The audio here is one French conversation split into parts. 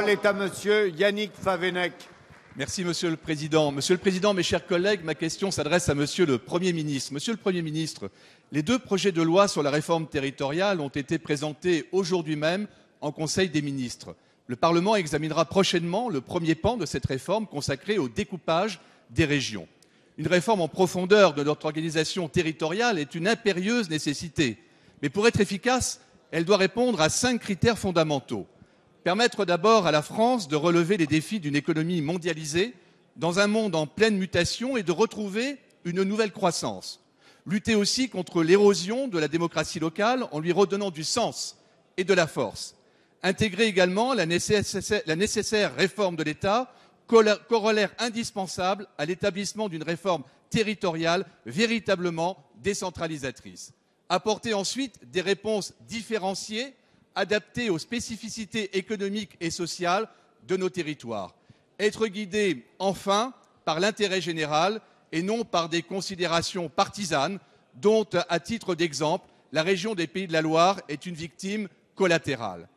parole est à monsieur Yannick Favenec. Merci Monsieur le Président. Monsieur le Président, mes chers collègues, ma question s'adresse à Monsieur le Premier ministre. Monsieur le Premier ministre, les deux projets de loi sur la réforme territoriale ont été présentés aujourd'hui même en Conseil des ministres. Le Parlement examinera prochainement le premier pan de cette réforme consacré au découpage des régions. Une réforme en profondeur de notre organisation territoriale est une impérieuse nécessité. Mais pour être efficace, elle doit répondre à cinq critères fondamentaux. Permettre d'abord à la France de relever les défis d'une économie mondialisée dans un monde en pleine mutation et de retrouver une nouvelle croissance. Lutter aussi contre l'érosion de la démocratie locale en lui redonnant du sens et de la force. Intégrer également la nécessaire, réforme de l'État, corollaire indispensable à l'établissement d'une réforme territoriale véritablement décentralisatrice. Apporter ensuite des réponses différenciées adaptées aux spécificités économiques et sociales de nos territoires. Être guidé, enfin, par l'intérêt général et non par des considérations partisanes dont, à titre d'exemple, la région des Pays de la Loire est une victime collatérale.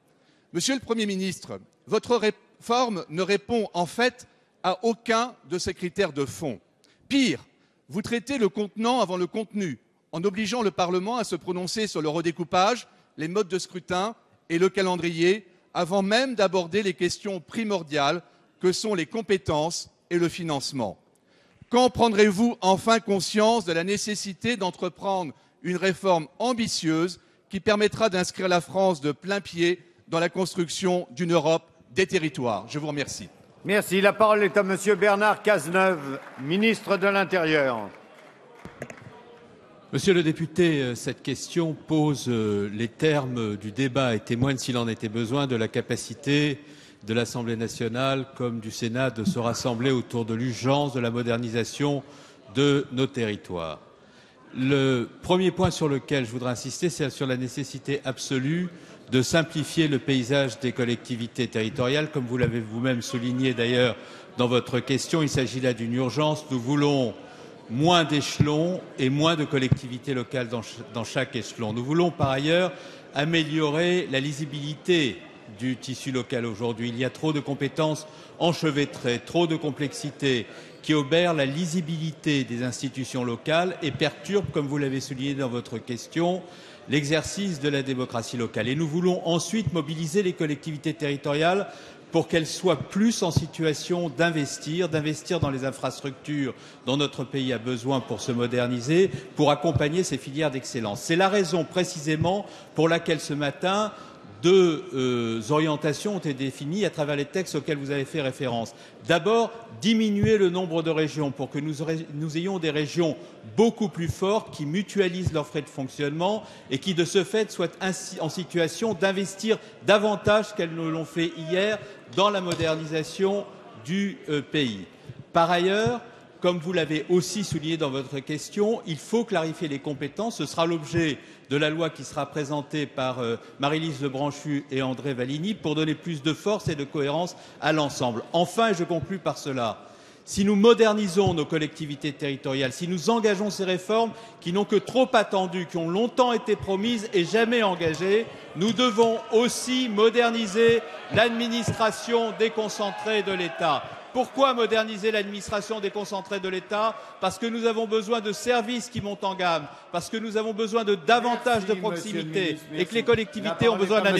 Monsieur le Premier ministre, votre réforme ne répond en fait à aucun de ces critères de fond. Pire, vous traitez le contenant avant le contenu, en obligeant le Parlement à se prononcer sur le redécoupage, les modes de scrutin et le calendrier avant même d'aborder les questions primordiales que sont les compétences et le financement. Quand prendrez-vous enfin conscience de la nécessité d'entreprendre une réforme ambitieuse qui permettra d'inscrire la France de plein pied dans la construction d'une Europe des territoires? Je vous remercie. Merci. La parole est à monsieur Bernard Cazeneuve, ministre de l'Intérieur. Monsieur le député, euh, cette question pose euh, les termes du débat et témoigne, s'il en était besoin, de la capacité de l'Assemblée nationale comme du Sénat de se rassembler autour de l'urgence de la modernisation de nos territoires. Le premier point sur lequel je voudrais insister, c'est sur la nécessité absolue de simplifier le paysage des collectivités territoriales. Comme vous l'avez vous-même souligné d'ailleurs dans votre question, il s'agit là d'une urgence. Nous voulons moins d'échelons et moins de collectivités locales dans, chaque échelon. Nous voulons par ailleurs améliorer la lisibilité du tissu local aujourd'hui. Il y a trop de compétences enchevêtrées, trop de complexité qui obèrent la lisibilité des institutions locales et perturbent, comme vous l'avez souligné dans votre question, l'exercice de la démocratie locale. Et nous voulons ensuite mobiliser les collectivités territoriales pour qu'elles soient plus en situation d'investir, d'investir dans les infrastructures dont notre pays a besoin pour se moderniser, pour accompagner ces filières d'excellence. C'est la raison précisément pour laquelle ce matin, deux euh, orientations ont été définies à travers les textes auxquels vous avez fait référence. D'abord, diminuer le nombre de régions pour que nous, nous, ayons des régions beaucoup plus fortes qui mutualisent leurs frais de fonctionnement et qui, de ce fait, soient ainsi en situation d'investir davantage qu'elles ne l'ont fait hier dans la modernisation du euh, pays. Par ailleurs, comme vous l'avez aussi souligné dans votre question, il faut clarifier les compétences. Ce sera l'objet de la loi qui sera présentée par euh, Marie-Lise Lebranchu et André Valigny pour donner plus de force et de cohérence à l'ensemble. Enfin, et je conclus par cela, si nous modernisons nos collectivités territoriales, si nous engageons ces réformes qui n'ont que trop attendu, qui ont longtemps été promises et jamais engagées, nous devons aussi moderniser l'administration déconcentrée de l'État. Pourquoi moderniser l'administration déconcentrée de l'État? Parce que nous avons besoin de services qui montent en gamme, parce que nous avons besoin de davantage de proximité et que les collectivités ont besoin d'un